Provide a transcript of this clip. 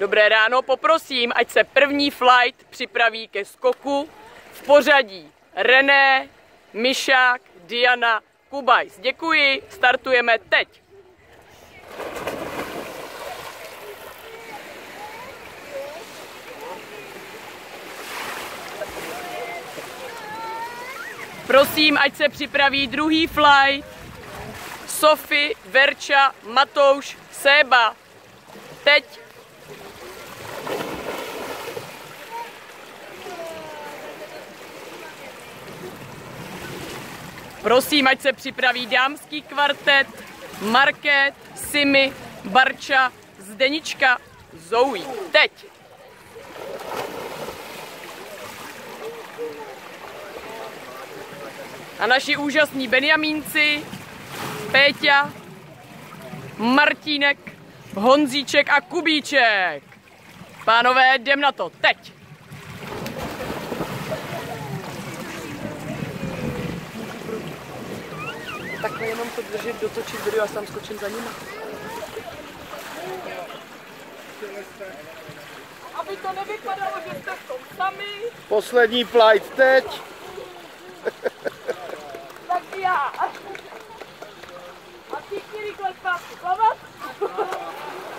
Dobré ráno, poprosím, ať se první flight připraví ke skoku v pořadí René, Mišák, Diana, Kubajs. Děkuji, startujeme teď. Prosím, ať se připraví druhý flight. Sofy, Verča, Matouš, Seba. Teď. Prosím, ať se připraví dámský kvartet, Market, Simi, Barča, Zdenička, Zoe. Teď. A naši úžasní Benjamínci, Péťa, Martínek, Honzíček a Kubíček. Pánové, jdem na to, teď. Takhle jenom to držet, dotočit video a sám skočím za nima. Aby to nevypadalo, že jste v tom sami, Poslední flight teď. tak já. A všichni rychle zpátky plavat. ハハハハ!